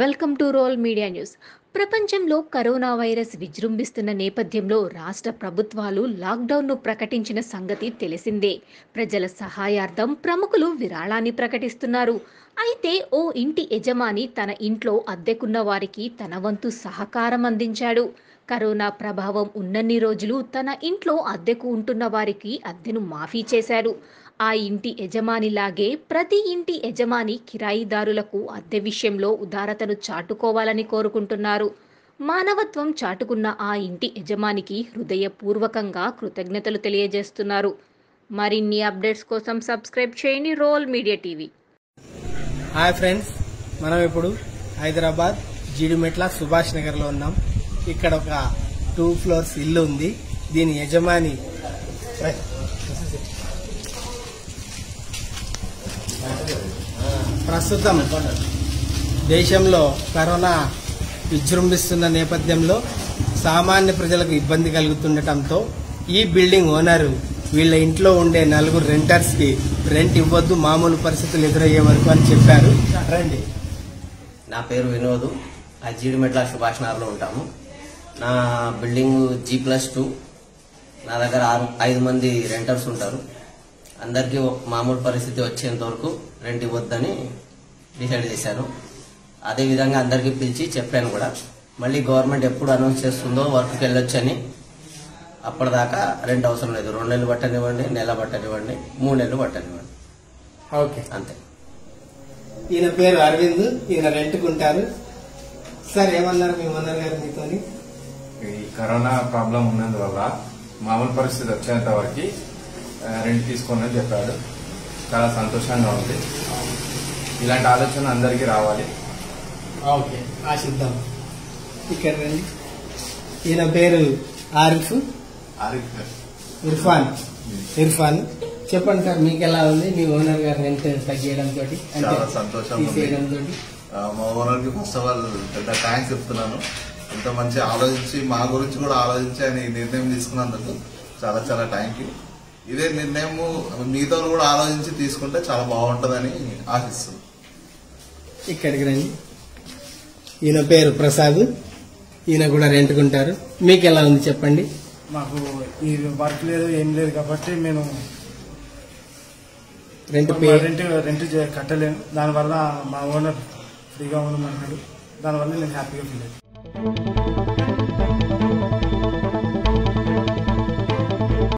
Welcome to Role Media news. ప్రపంచంలో corona virus విజృంభిస్తున్న నేపథ్యంలో రాష్ట్ర ప్రభుత్వాలు లాక్డౌన్ను ప్రకటించిన సంగతి తెలిసిందే. ప్రజల సహాయార్థం ప్రముఖులు విరాళాన్ని ప్రకటిస్తున్నారు. అయితే ఓ ఇంటి యజమాని తన ఇంట్లో అద్దెకున్న వారికి తన వంతు సహకారం అందించాడు. కరోనా ప్రభావం ఉన్నన్ని రోజులు తన ఇంట్లో అద్దెకు ఉంటున్న వారికి అద్దెను మాఫీ చేశాడు. ఆ ఇంటి యజమానిలాగే ప్రతి ఇంటి యజమాని కిరాయిదారులకు అద్దె విషయంలో ఉదారతను చాటుకోవాలని కోరుకుంటున్నారు. మానవత్వం చాటుకున్న ఆ ఇంటి యజమానికి హృదయపూర్వకంగా కృతజ్ఞతలు తెలియజేస్తున్నారు. మరిన్ని అప్డేట్స్ కోసం సబ్స్క్రైబ్ చేయండి Role Media TV. Hi friends మనం ఇప్పుడు హైదరాబాద్ జీడిమెట్ల సుభాష్ నగర్లో ఉన్నాం. ఇక్కడ ఒక టూ ఫ్లోర్స్ ఇల్లు ఉంది. దీని యజమాని ప్రస్తుతం దేశంలో కరోనా విజృంభిస్తున్న నేపథ్యంలో సామాన్య ప్రజలకు ఇబ్బంది కలుగుతుండటంతో ఈ బిల్డింగ్ ఓనర్ వీళ్ళ ఇంట్లో ఉండే నలుగురు రెంటర్స్కి రెంట్ ఇవ్వద్దు మామూలు పరిస్థితులు ఎదురయ్యే వరకు అని చెప్పారు. రండి. నా పేరు వినోద్. ఆ జీడిమెట్ల సుభాష్ నగర్లో ఉంటాము. నా బిల్డింగ్ జీ ప్లస్ టూ నా దగ్గర ఆరు ఐదు మంది రెంటర్స్ ఉంటారు. అందరికీ ఒక మామూలు పరిస్థితి వచ్చేంత వరకు రెంట్ ఇవ్వద్దని డిసైడ్ చేశాను అదే విధంగా అందరికీ పిలిచి చెప్పాను కూడా. మళ్ళీ గవర్నమెంట్ ఎప్పుడు అనౌన్స్ చేస్తుందో వర్క్కి వెళ్ళొచ్చని అప్పటిదాకా రెంట్ అవసరం లేదు. రెండు నెలలు పట్టనివ్వండి నెల పట్టనివ్వండి మూడు నెలలు పట్టనివ్వండి. ఓకే. అంతే. ఈయన పేరు అరవింద్ ఈయన రెంట్కుంటారు సార్ ఏమన్నారు మీ ఓనర్ గారు మీతోని? ఈ కరోనా ప్రాబ్లం ఉన్నందువల్ల మామూలు పరిస్థితి వచ్చేంత వరకు రెంట్ తీసుకోండి అని చెప్పాడు. చాలా సంతోషంగా ఉంది. ఇలాంటి ఆలోచన అందరికీ రావాలి. ఓకే ఆశిద్దాం. ఇక్కడ రండి. ఈయన పేరు ఆరిఫ్. ఇర్ఫాన్. ఇర్ఫాన్. చెప్పండి సార్ మీకు ఎలా ఉంది? మీ ఓనర్ గారు రెంట్ తగ్గియడం తోటి చాలా. తీసేయడం తోటి మా ఓనర్కి ఫస్ట్ ఆఫ్ ఆల్ పెద్ద థ్యాంక్స్ చెప్తున్నాను. ఇంత మంచి ఆలోచించి మా గురించి కూడా ఆలోచించి ఆయన నిర్ణయం తీసుకున్నందుకు చాలా చాలా థ్యాంక్ యూ ఇదే నిర్ణయం మిగతా కూడా ఆలోచించి తీసుకుంటే చాలా బాగుంటుందని ఆశిస్తున్నాను ఇక్కడికి రండి. ఈయన పేరు ప్రసాద్. ఈయన కూడా రెంట్కుంటారు. మీకు ఎలా ఉంది చెప్పండి? మాకు ఈ వర్క్ లేదు ఏం లేదు కాబట్టి నేను రెంట్ రెంట్ రెంట్ కట్టలేను దానివల్ల మా ఓనర్ ఫ్రీగా ఉండమన్నాడు. దానివల్ల నేను హ్యాపీగా ఫీల్ అయ్యాను.